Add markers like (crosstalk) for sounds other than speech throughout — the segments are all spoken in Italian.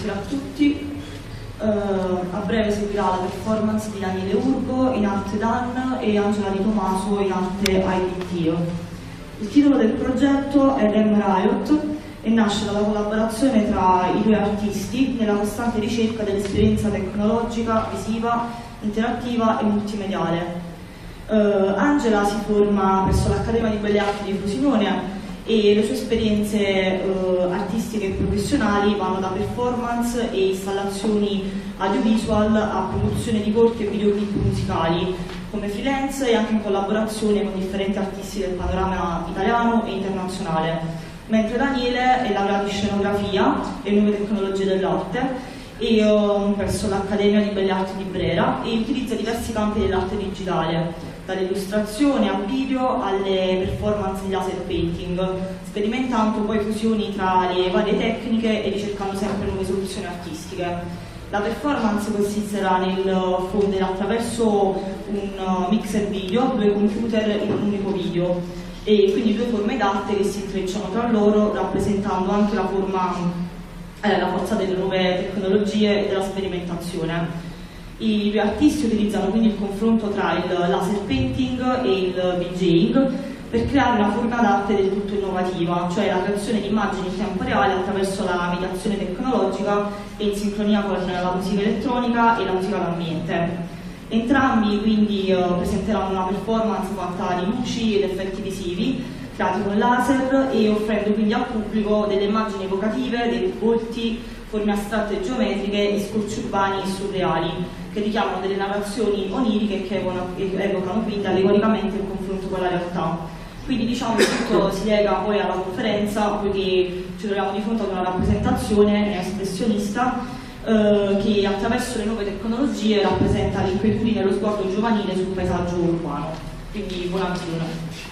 buonasera a tutti. Uh, a breve seguirà la performance di Daniele Urgo in arte Dan e Angela Di Tomaso in arte IDT. Il titolo del progetto è Rem Riot e nasce dalla collaborazione tra i due artisti nella costante ricerca dell'esperienza tecnologica, visiva, interattiva e multimediale. Uh, Angela si forma presso l'Accademia di Belle Arti di Frosinone e le sue esperienze uh, artistiche e professionali vanno da performance e installazioni audiovisual a produzione di corti e videoclip musicali come freelance e anche in collaborazione con differenti artisti del panorama italiano e internazionale. Mentre Daniele è laureato in scenografia e nuove tecnologie dell'arte e um, presso l'Accademia di Belle Arti di Brera e utilizza diversi campi dell'arte digitale dall'illustrazione al video alle performance di laser painting, sperimentando poi fusioni tra le varie tecniche e ricercando sempre nuove soluzioni artistiche. La performance consisterà nel fondere attraverso un uh, mixer video due computer in un unico video e quindi due forme d'arte che si intrecciano tra loro rappresentando anche la forma, eh, la forza delle nuove tecnologie e della sperimentazione. I due artisti utilizzano quindi il confronto tra il laser painting e il VJing per creare una forma d'arte del tutto innovativa, cioè la creazione di immagini in tempo reale attraverso la mediazione tecnologica e in sincronia con la musica elettronica e la musica d'ambiente. Entrambi quindi uh, presenteranno una performance fatta di luci ed effetti visivi creati con laser e offrendo quindi al pubblico delle immagini evocative, dei volti, forme astratte e geometriche e scorci urbani e surreali che richiamano delle narrazioni oniriche che evocano quindi allegoricamente il confronto con la realtà. Quindi diciamo che tutto si lega poi alla conferenza, poiché ci troviamo di fronte ad una rappresentazione espressionista eh, che attraverso le nuove tecnologie rappresenta l'inquietudine e lo sguardo giovanile sul paesaggio urbano. Quindi buona visione.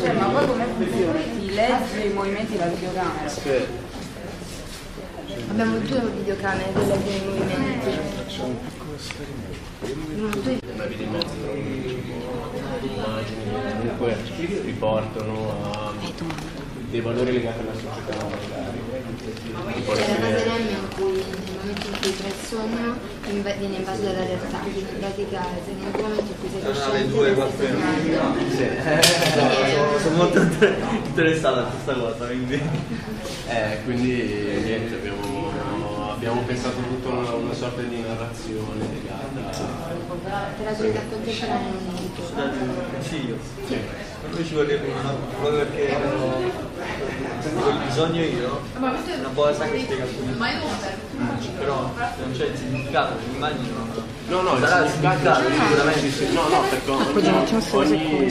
Cioè, ma poi come funziona? Ti legge i movimenti della videocamera? Abbiamo due videocamere che leggono i movimenti. Abbiamo due una via di mezzo tra un immagini che comunque riportano a dei valori legati alla società. Tipo C'è la fase REM in cui nel momento in cui il sogno inv- viene invaso dalla realtà, quindi in pratica se nel momento in cui sei Sono le cosciente due, quattro. Sì, sono, sono molto inter- interessato a questa cosa, quindi... (laughs) Eh, quindi niente, abbiamo, abbiamo pensato tutta una, una sorta di narrazione legata a... Per la società contemporanea non. Scusate un consiglio. Per lui ci vorrebbe una, proprio perché ho il bisogno io, una buona sacra spiegazione. Però non c'è il significato, immagino. No, no, Sarà il significato sicuramente. no, no, perché ogni, ogni,